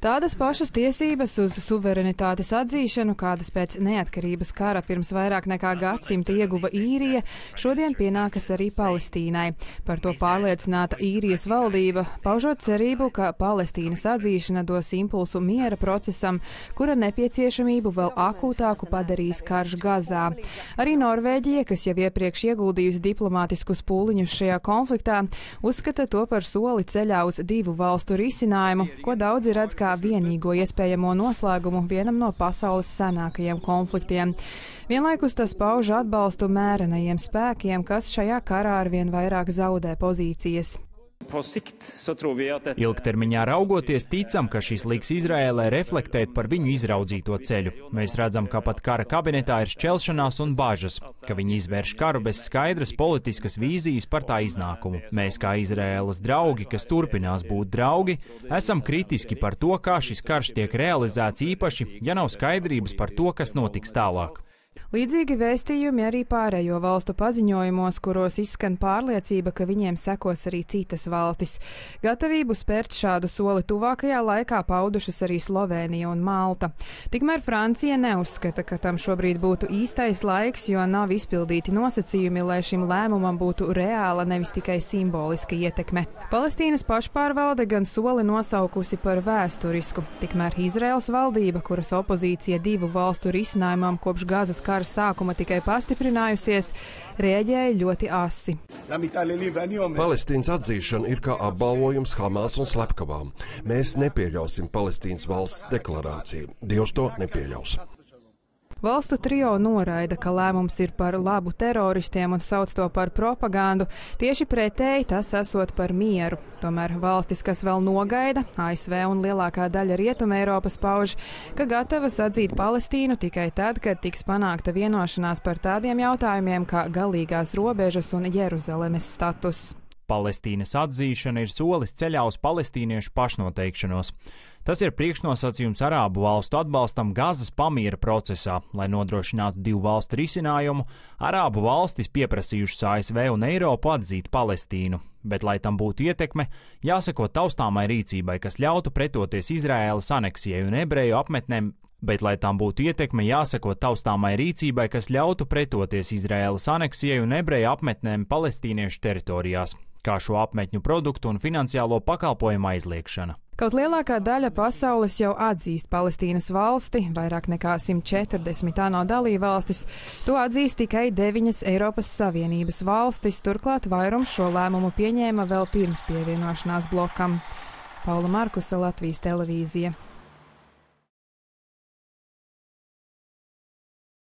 Tādas pašas tiesības uz suverenitātes atzīšanu, kādas pēc neatkarības kara pirms vairāk nekā gadsimta ieguva īrija, šodien pienākas arī Palestīnai. Par to pārliecināta īrijas valdība, paužot cerību, ka Palestīnas atzīšana dos impulsu miera procesam, kura nepieciešamību vēl akūtāku padarīs karš Gazā. Arī Norvēģija, kas jau iepriekš ieguldījusi diplomātiskus pūliņus šajā konfliktā, uzskata to par soli ceļā uz divu valstu risinājumu, ko daudzi redz kā kā vienīgo iespējamo noslēgumu vienam no pasaules senākajiem konfliktiem. Vienlaikus tas pauž atbalstu mērenajiem spēkiem, kas šajā karā arvien vairāk zaudē pozīcijas. Ilgtermiņā raugoties, ticam, ka šis liks Izrēlē reflektēt par viņu izraudzīto ceļu. Mēs redzam, ka pat kara kabinetā ir šķelšanās un bažas, ka viņi izvērš karu bez skaidras politiskas vīzijas par tā iznākumu. Mēs, kā Izrēlas draugi, kas turpinās būt draugi, esam kritiski par to, kā šis karš tiek realizēts īpaši, ja nav skaidrības par to, kas notiks tālāk. Līdzīgi vēstījumi arī pārējo valstu paziņojumos, kuros izskan pārliecība, ka viņiem sekos arī citas valstis. Gatavību spērt šādu soli tuvākajā laikā paudušas arī Slovēnija un Malta. Tikmēr Francija neuzskata, ka tam šobrīd būtu īstais laiks, jo nav izpildīti nosacījumi, lai šim lēmumam būtu reāla, nevis tikai simboliska ietekme. Palestīnas pašpārvalde gan soli nosaukusi par vēsturisku, tikmēr Izraels valdība, kuras opozīcija divu valstu risinājumam kopš Gazas kara kara sākuma tikai pastiprinājusies, rēģēja ļoti asi. Palestīnas atzīšana ir kā apbalvojums Hamas un slepkavām. Mēs nepieļausim Palestīnas valsts deklarāciju. Dievs to nepieļaus. Valstu trio noraida, ka lēmums ir par labu teroristiem un sauc to par propagandu. Tieši pretēji tas esot par mieru. Tomēr valstis, kas vēl nogaida, ASV un lielākā daļa Rietuma Eiropas pauž, ka gatavas atzīt Palestīnu tikai tad, kad tiks panākta vienošanās par tādiem jautājumiem kā galīgās robežas un Jeruzalemes status. Palestīnas atzīšana ir solis ceļā uz palestīniešu pašnoteikšanos. Tas ir priekšnosacījums Arābu valstu atbalstam Gazas pamiera procesā, lai nodrošinātu divu valstu risinājumu. Arābu valstis pieprasījušas ASV un Eiropu atzīt Palestīnu, bet, lai tam būtu ietekme, jāsako taustāmai rīcībai, kas ļautu pretoties Izraēlas aneksijai un ebreju apmetnēm Bet, lai tam būtu ietekme, jāsako taustāmai rīcībai, kas ļautu pretoties Izraēlas aneksijai un ebreju apmetnēm palestīniešu teritorijās kā šo apmetņu produktu un finansiālo pakalpojumu aizliekšana. Kaut lielākā daļa pasaules jau atzīst Palestīnas valsti, vairāk nekā 140 ANO dalībvalstis, to atzīst tikai 9 Eiropas Savienības valstis, turklāt vairums šo lēmumu pieņēma vēl pirms pievienošanās blokam. Paula Markusa, Latvijas televīzija.